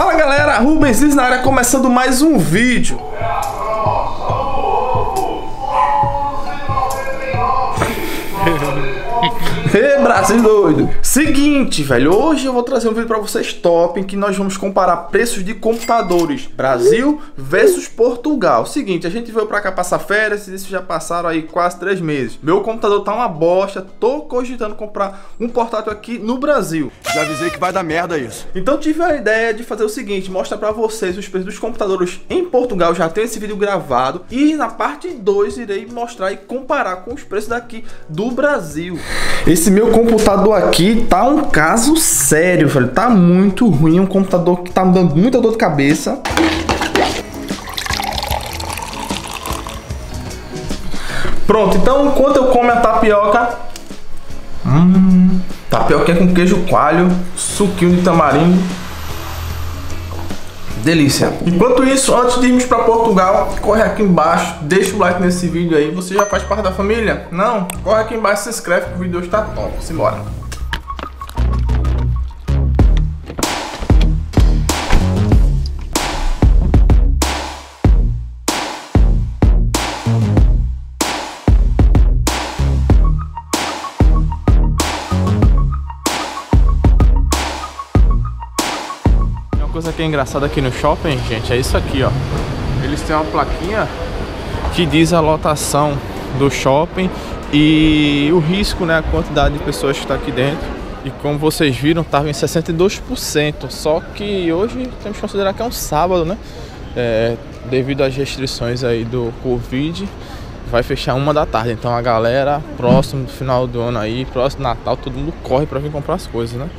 Fala galera, Rubens Liz na área começando mais um vídeo. Ê, Brasil doido! Seguinte, velho, hoje eu vou trazer um vídeo pra vocês top em que nós vamos comparar preços de computadores Brasil versus Portugal. Seguinte, a gente veio pra cá passar férias e isso já passaram aí quase três meses. Meu computador tá uma bosta, tô cogitando comprar um portátil aqui no Brasil. Já avisei que vai dar merda isso. Então tive a ideia de fazer o seguinte, mostrar pra vocês os preços dos computadores em Portugal, já tenho esse vídeo gravado e na parte 2 irei mostrar e comparar com os preços daqui do Brasil. Esse meu computador aqui tá um caso sério, velho, tá muito ruim, um computador que tá me dando muita dor de cabeça. Pronto, então enquanto eu como a tapioca, hum, tapioca com queijo coalho, suquinho de tamarindo, delícia. Enquanto isso, antes de irmos para Portugal, corre aqui embaixo, deixa o like nesse vídeo aí. Você já faz parte da família? Não? Corre aqui embaixo, se inscreve que o vídeo está top. Simbora. Que é engraçada aqui no shopping, gente, é isso aqui, ó. Eles têm uma plaquinha que diz a lotação do shopping e o risco, né, a quantidade de pessoas que está aqui dentro. E como vocês viram, estava em 62%. Só que hoje temos que considerar que é um sábado, né? É, devido às restrições aí do Covid, vai fechar uma da tarde. Então a galera, próximo do final do ano aí, próximo Natal, todo mundo corre para vir comprar as coisas, né?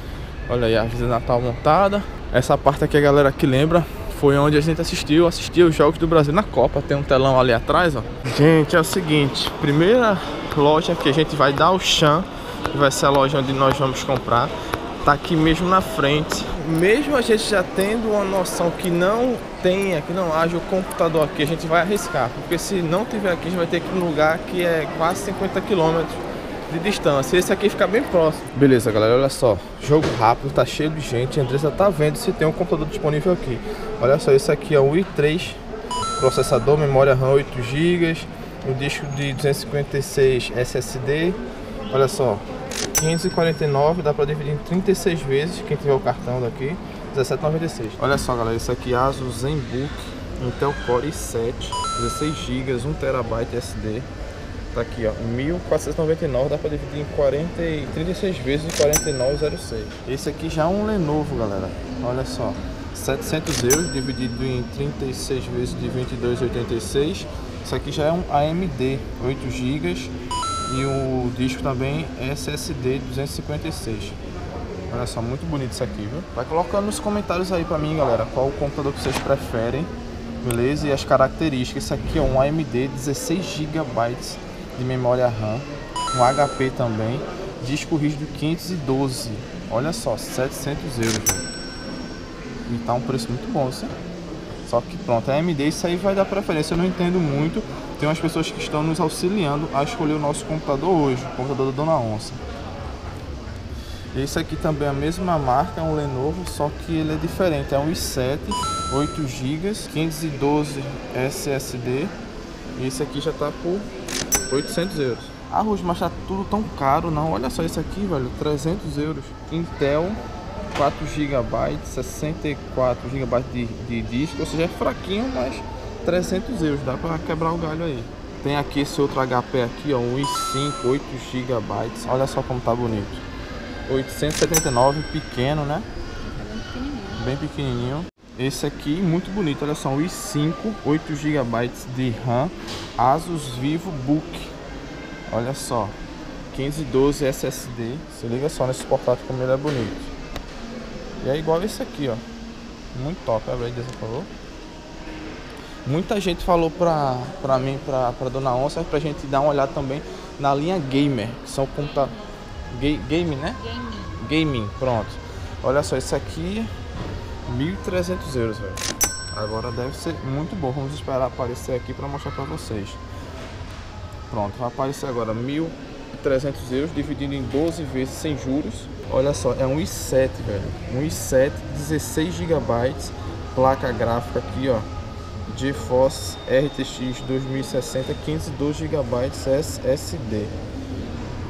Olha aí a de Natal montada. Essa parte aqui a galera que lembra foi onde a gente assistiu, assistiu os jogos do Brasil na Copa. Tem um telão ali atrás, ó. Gente, é o seguinte, primeira loja que a gente vai dar o chão, vai ser a loja onde nós vamos comprar, tá aqui mesmo na frente. Mesmo a gente já tendo uma noção que não tenha, que não haja o computador aqui, a gente vai arriscar, porque se não tiver aqui, a gente vai ter que ir num lugar que é quase 50 quilômetros de distância. Esse aqui fica bem próximo. Beleza, galera, olha só. Jogo rápido, tá cheio de gente. A Andressa tá vendo se tem um computador disponível aqui. Olha só, esse aqui é um i3, processador, memória RAM 8 GB, o disco de 256 SSD. Olha só, 549, dá pra dividir em 36 vezes, quem tiver o cartão daqui, 17,96. Olha só, galera, esse aqui é Asus ZenBook Intel Core i7, 16 GB, 1 TB SD. Tá aqui, ó, 1499, dá pra dividir em 40 e 36 vezes de 49,06. Esse aqui já é um Lenovo, galera. Olha só, 700 euros dividido em 36 vezes de 22,86. Isso aqui já é um AMD, 8 GB e o disco também é SSD 256. Olha só, muito bonito isso aqui, viu? Vai colocando nos comentários aí pra mim, galera, qual o computador que vocês preferem, beleza? E as características. Esse aqui é um AMD 16 GB de memória RAM, um HP também, disco rígido 512, olha só, 700 euros. E tá um preço muito bom, assim. Só que pronto, a AMD isso aí vai dar preferência, eu não entendo muito, tem umas pessoas que estão nos auxiliando a escolher o nosso computador hoje, o computador da Dona Onça. Esse aqui também é a mesma marca, é um Lenovo, só que ele é diferente, é um i7, 8 GB, 512 SSD, esse aqui já tá por 800 euros. Ah, Ruth, mas tá tudo tão caro, não. Olha só esse aqui, velho, 300 euros. Intel, 4 GB, 64 GB de, de disco, ou seja, é fraquinho, mas 300 euros, dá pra quebrar o galho aí. Tem aqui esse outro HP aqui, ó, um i5, 8 GB, olha só como tá bonito. 879, pequeno, né? Bem pequenininho. Esse aqui, muito bonito, olha só, um i5, 8 GB de RAM, Asus Vivo Book. Olha só, 512 SSD. Se liga só nesse portátil como ele é bonito. E é igual esse aqui, ó. Muito top, abre aí, por favor. Muita gente falou pra, pra mim, pra, pra Dona Onça, pra gente dar uma olhada também na linha Gamer, que são computadores. Ga game, né? Gaming. Gaming, pronto. Olha só, esse aqui 1.300 euros, velho. Agora deve ser muito bom. Vamos esperar aparecer aqui para mostrar para vocês. Pronto, vai aparecer agora 1.300 300 euros, dividido em 12 vezes sem juros. Olha só, é um i7, velho. Um i7, 16 GB, placa gráfica aqui, ó. GeForce RTX 2060, 512 GB SSD.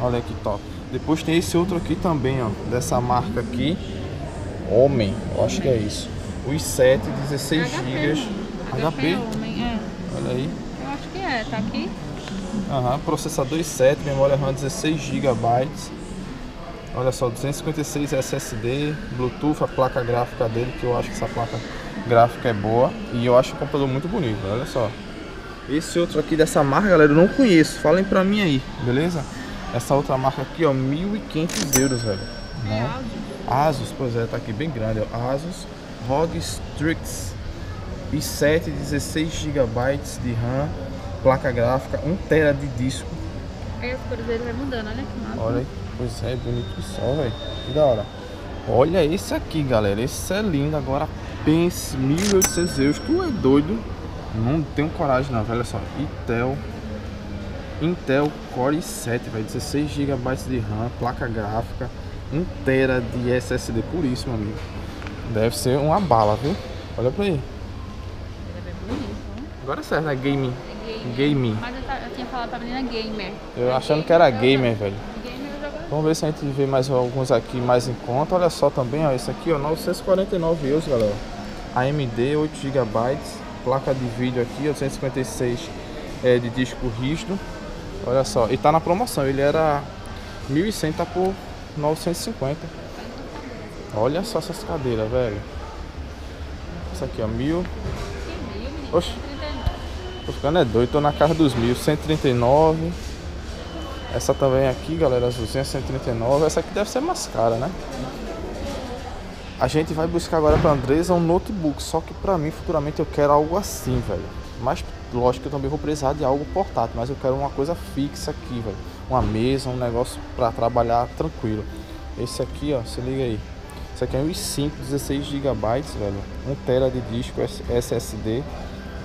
Olha que top. Depois tem esse outro aqui também, ó, dessa marca aqui. Homem, eu acho que é isso. O i7, 16 GB. HP, HP homem, é. Olha aí. Eu acho que é, tá aqui. Aham, processador i7, memória RAM 16 GB. Olha só, 256 SSD, Bluetooth, a placa gráfica dele, que eu acho que essa placa gráfica é boa. E eu acho o computador muito bonito, olha só. Esse outro aqui dessa marca, galera, eu não conheço. Falem pra mim aí, beleza? Essa outra marca aqui, ó, 1.500 euros, velho. É Asus. Asus, pois é, tá aqui bem grande, ó. Asus ROG Strix i7, 16 GB de RAM, placa gráfica, 1 TB de disco. Aí as cores dele vai mudando, olha que massa. Olha aí, pois é, bonito só, velho. Que da hora. Olha esse aqui, galera. Esse é lindo. Agora pense, 1.800 euros. Tu é doido? Não tenho coragem não, velho. Olha só. Intel Intel Core i7, vai 16 GB de RAM, placa gráfica, 1 TB de SSD puríssimo, amigo. Deve ser uma bala, viu? Olha pra aí. Ele é né? Agora é certo, né? Gaming. Gamer. Gaming. Mas eu, eu tinha falado pra menina gamer. Eu É achando que era gamer, velho. Gamer Vamos ver se a gente vê mais alguns aqui mais em conta. Olha só também, ó, esse aqui, ó, 949 euros, galera. AMD, 8 GB, placa de vídeo aqui, ó, 256 é, de disco rígido. Olha só, e tá na promoção, ele era 1.100, tá por 950. Olha só essas cadeiras, velho. Essa aqui, ó, 1.000. Que meio, menino. Oxe. 39. Tô ficando é doido, tô na casa dos mil, 139. Essa também aqui, galera, azulzinha 139. Essa aqui deve ser mais cara, né? A gente vai buscar agora pra Andresa um notebook, só que pra mim futuramente eu quero algo assim, velho. Mas lógico que eu também vou precisar de algo portátil, mas eu quero uma coisa fixa aqui, velho. Uma mesa, um negócio pra trabalhar tranquilo. Esse aqui, ó, se liga aí. Esse aqui é um i5, 16 GB, velho. 1 TB de disco SSD,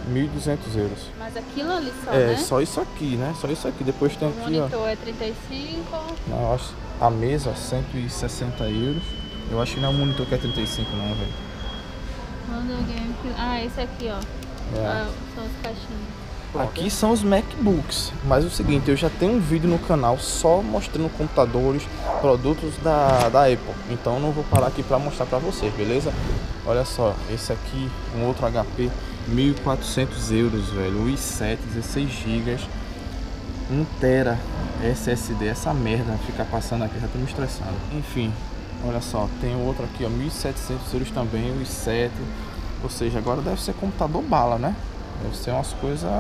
1.200 euros. Mas aquilo ali só, É, né? só isso aqui, né? Só isso aqui. Depois tem O aqui, ó. monitor é 35. Não, acho a mesa, ó, 160 euros. Eu acho que não é um monitor que é 35 não, velho. Ah, esse aqui, ó. É. Ah, são as caixinhas. Aqui são os MacBooks. Mas é o seguinte, eu já tenho um vídeo no canal só mostrando computadores, produtos da, da Apple. Então eu não vou parar aqui pra mostrar pra vocês, beleza? Olha só, esse aqui, um outro HP, 1.400 euros, velho. O i7, 16 GB, 1 tera SSD. Essa merda ficar passando aqui, já tô me estressando. Enfim, olha só, tem outro aqui, ó, 1.700 euros também, o i7. Ou seja, agora deve ser computador bala, né? Deve ser umas coisas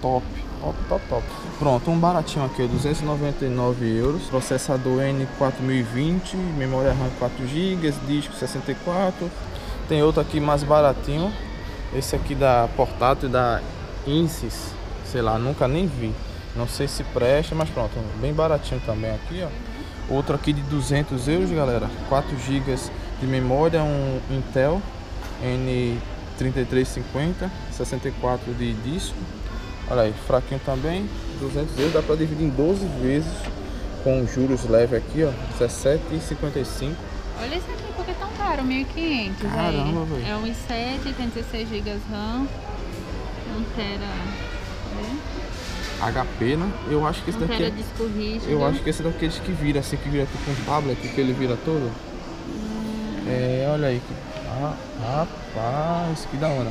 top, top, top, top. Pronto, um baratinho aqui, 299 euros. Processador N4020, memória RAM 4 GB, disco 64. Tem outro aqui mais baratinho. Esse aqui da portátil da Insys, sei lá, nunca nem vi. Não sei se presta, mas pronto, bem baratinho também aqui, ó. Outro aqui de 200 euros, galera. 4 GB de memória, um Intel N3350, 64 de disco. Olha aí, fraquinho também, 200 euros. Dá pra dividir em 12 vezes com juros leve aqui, ó, 17,55. Olha esse aqui, por que tão caro? 1.500 Caramba, velho. É um i7, tem 16 GB RAM. 1 tera. HP, né? Eu acho que esse 1 daqui é... disco rígido. Eu acho que esse daqui é que vira, assim, que vira tipo um tablet, que ele vira todo. É, olha aí. Ah, rapaz, que da hora.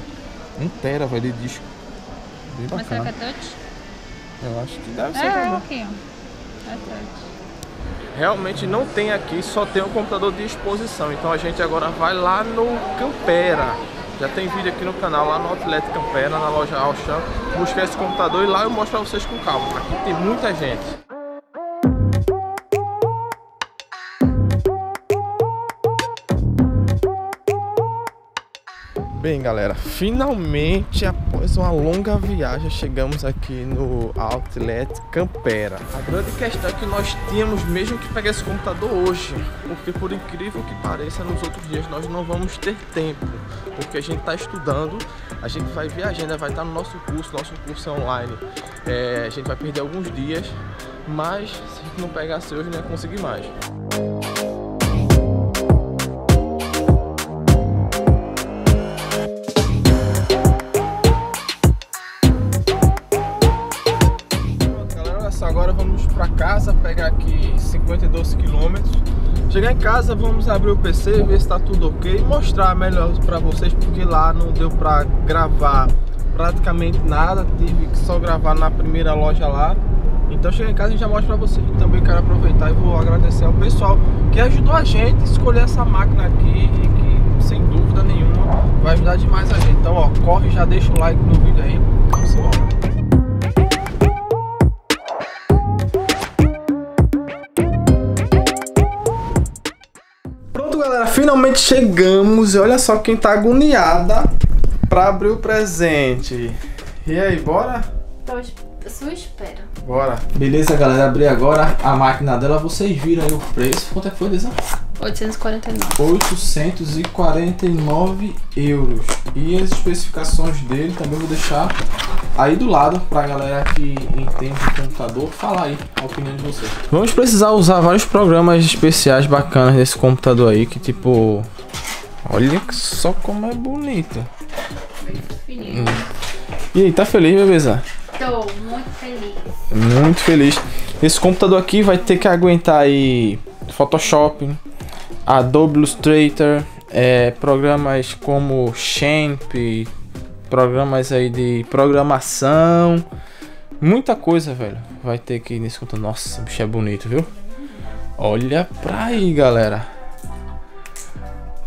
Um tera, velho, de disco. Bem Mas será que é touch? Eu acho que deve ser É, também. aqui, ó. É touch. Realmente não tem aqui, só tem um computador de exposição. Então a gente agora vai lá no Campera. Já tem vídeo aqui no canal, lá no Outlet Campera, na loja Auchan. Buscar esse computador e lá eu mostro pra vocês com calma. Aqui tem muita gente. Bem, galera, finalmente, após uma longa viagem, chegamos aqui no Outlet Campera. A grande questão é que nós tínhamos mesmo que pegar esse computador hoje, porque por incrível que pareça, nos outros dias nós não vamos ter tempo, porque a gente está estudando, a gente vai viajar, ainda vai estar no nosso curso, nosso curso é online. É, a gente vai perder alguns dias, mas se a gente não pegasse hoje, não ia conseguir mais. Casa, pegar aqui 52 quilômetros. Chegar em casa, vamos abrir o PC, ver se está tudo ok, mostrar melhor para vocês, porque lá não deu para gravar praticamente nada, tive que só gravar na primeira loja lá. Então chegar em casa e já mostro para vocês. Também quero aproveitar e vou agradecer ao pessoal que ajudou a gente a escolher essa máquina aqui e que sem dúvida nenhuma vai ajudar demais a gente. Então ó, corre já deixa o like no vídeo aí. Finalmente chegamos e olha só quem tá agoniada pra abrir o presente. E aí, bora? Tô sua espera. Bora. Beleza, galera, abri agora a máquina dela. Vocês viram aí o preço. Quanto é que foi, Desa? 849. 849 euros. E as especificações dele também vou deixar aí do lado pra galera que entende de computador falar aí a opinião de vocês. Vamos precisar usar vários programas especiais bacanas nesse computador aí que tipo. Olha só como é bonito. Hum. E aí, tá feliz, bebeza? Tô muito feliz. Muito feliz. Esse computador aqui vai ter que aguentar aí Photoshop, Adobe Illustrator, é, programas como Champ, programas aí de programação, muita coisa, velho. Vai ter que ir nesse computador. Nossa, bicho é bonito, viu? Olha pra aí, galera.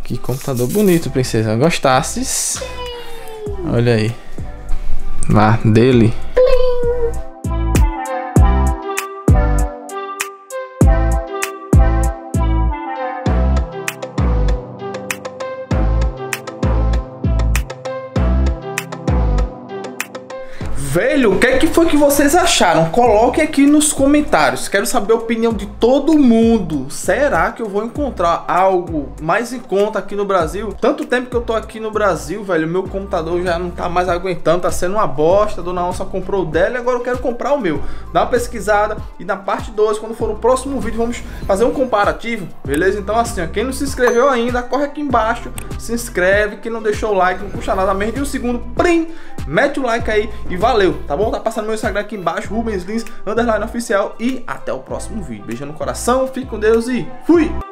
Que computador bonito, princesa. Gostasses? Olha aí. Lá, dele. Que, vocês acharam? Coloquem aqui nos comentários. Quero saber a opinião de todo mundo. Será que eu vou encontrar algo mais em conta aqui no Brasil? Tanto tempo que eu tô aqui no Brasil, velho, meu computador já não tá mais aguentando, tá sendo uma bosta. A dona Onça comprou o dela e agora eu quero comprar o meu. Dá uma pesquisada e na parte 2, quando for o próximo vídeo, vamos fazer um comparativo, beleza? Então assim, ó, quem não se inscreveu ainda, corre aqui embaixo, se inscreve. Quem não deixou o like, não custa nada, menos de um segundo, prim, mete o like aí e valeu! Valeu, tá bom? Tá passando meu Instagram aqui embaixo, Rubens Lins, underline oficial. E até o próximo vídeo. Beijo no coração, fique com Deus e fui!